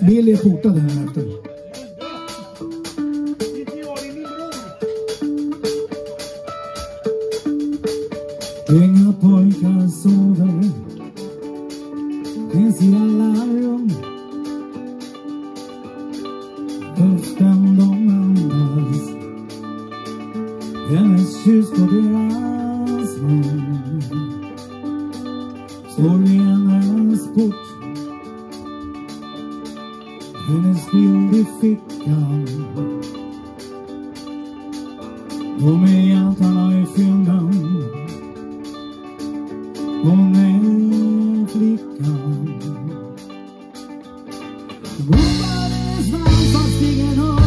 Billy är portad här efter. Inga pojkar sover. Finns i alla rum. Doften de andas. Hennes kyss på deras hennes bild i fickan och med hjältarna i fynden. Hon är flickan Ropades namn fast ingen hör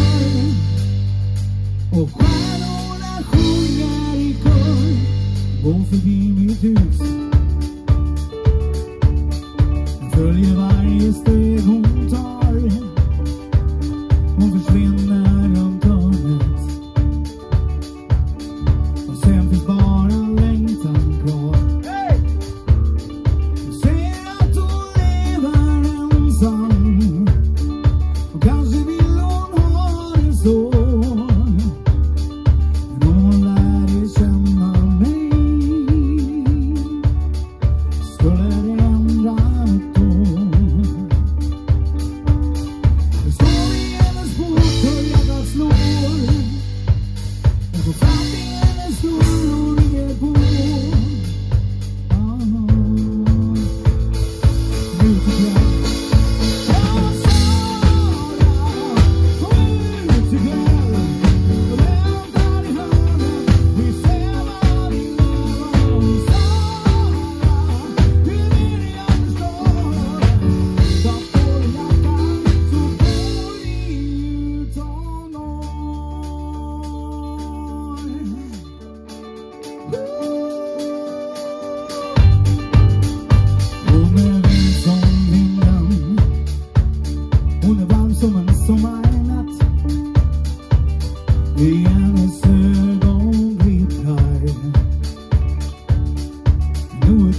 och stjärnorna sjunger i kör. Går förbi mitt hus. Följer varje steg. Moving freely.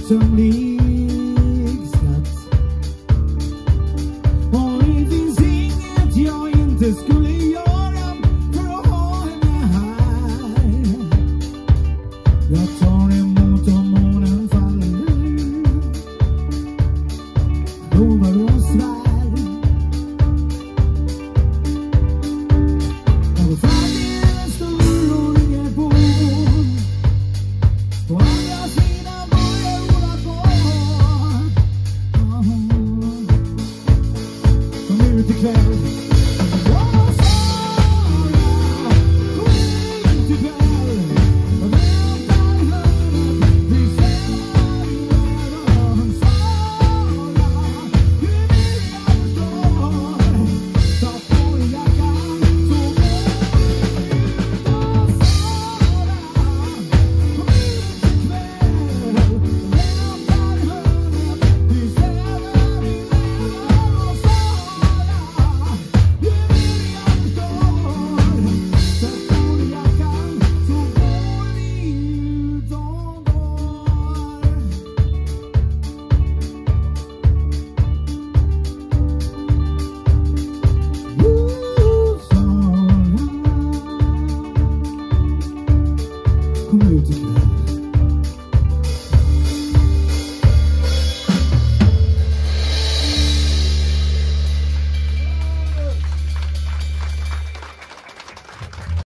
to me. beautiful.